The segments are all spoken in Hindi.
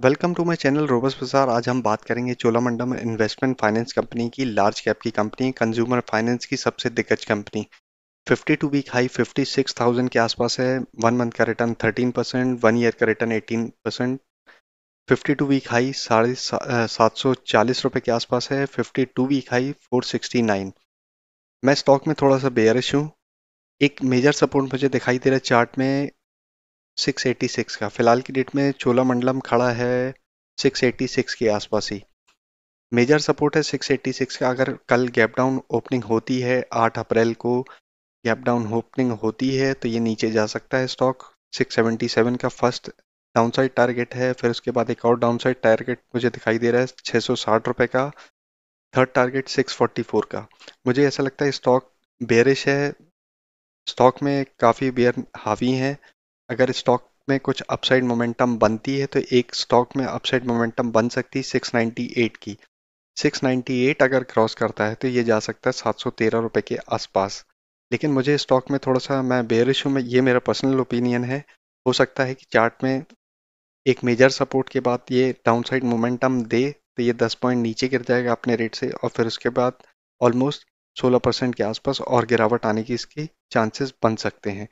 वेलकम टू माय चैनल रोबस बाज़ार आज हम बात करेंगे चोलामंडम इन्वेस्टमेंट फाइनेंस कंपनी की लार्ज कैप की कंपनी कंज्यूमर फाइनेंस की सबसे दिग्गज कंपनी 52 वीक हाई 56,000 के आसपास है। वन मंथ का रिटर्न 13 परसेंट वन ईयर का return 18 percent fifty two week high साढ़े सात सौ चालीस रुपये के आसपास है। 52 वीक हाई 469 मैं स्टॉक में थोड़ा सा बेयरिश हूँ। एक मेजर सपोर्ट मुझे दिखाई दे रहा है चार्ट में। 686 का। फ़िलहाल की डेट में चोलामंडलम खड़ा है 686 के आसपास ही। मेजर सपोर्ट है 686 का। अगर कल गैप डाउन ओपनिंग होती है 8 अप्रैल को, गैप डाउन ओपनिंग होती है तो ये नीचे जा सकता है स्टॉक। 677 का फ़र्स्ट डाउनसाइड टारगेट है, फिर उसके बाद एक और डाउनसाइड टारगेट मुझे दिखाई दे रहा है छः सौ का। थर्ड टारगेट 644 का। मुझे ऐसा लगता है स्टॉक बेरिश है। स्टॉक में काफ़ी बेयर हावी हैं। अगर स्टॉक में कुछ अपसाइड मोमेंटम बनती है तो एक स्टॉक में अपसाइड मोमेंटम बन सकती है 698 की। 698 अगर क्रॉस करता है तो ये जा सकता है सात सौ तेरह रुपये के आसपास। लेकिन मुझे स्टॉक में थोड़ा सा मैं बेरिश हूँ ये मेरा पर्सनल ओपिनियन है। हो सकता है कि चार्ट में एक मेजर सपोर्ट के बाद ये डाउनसाइड मोमेंटम दे तो ये 10 पॉइंट नीचे गिर जाएगा अपने रेट से, और फिर उसके बाद ऑलमोस्ट 16 परसेंट के आसपास और गिरावट आने की इसकी चांसेस बन सकते हैं।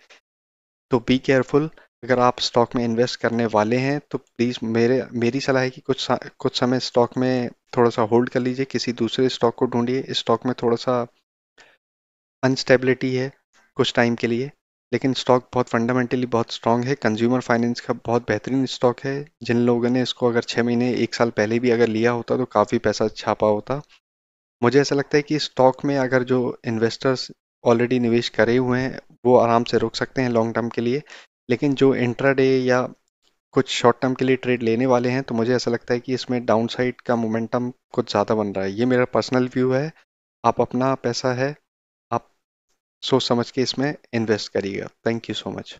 तो बी केयरफुल अगर आप स्टॉक में इन्वेस्ट करने वाले हैं तो प्लीज़ मेरे, मेरी सलाह है कि कुछ कुछ समय स्टॉक में थोड़ा सा होल्ड कर लीजिए, किसी दूसरे स्टॉक को ढूंढिए। इस स्टॉक में थोड़ा सा अनस्टेबिलिटी है कुछ टाइम के लिए, लेकिन स्टॉक बहुत फंडामेंटली बहुत स्ट्रांग है। कंज्यूमर फाइनेंस का बहुत बेहतरीन स्टॉक है। जिन लोगों ने इसको अगर छः महीने, एक साल पहले भी अगर लिया होता तो काफ़ी पैसा छापा होता। मुझे ऐसा लगता है कि स्टॉक में अगर जो इन्वेस्टर्स ऑलरेडी निवेश करे हुए हैं वो आराम से रुक सकते हैं लॉन्ग टर्म के लिए। लेकिन जो इंट्राडे या कुछ शॉर्ट टर्म के लिए ट्रेड लेने वाले हैं तो मुझे ऐसा लगता है कि इसमें डाउन साइड का मोमेंटम कुछ ज़्यादा बन रहा है। ये मेरा पर्सनल व्यू है। आप अपना पैसा है, आप सोच समझ के इसमें इन्वेस्ट करिएगा। Thank you so much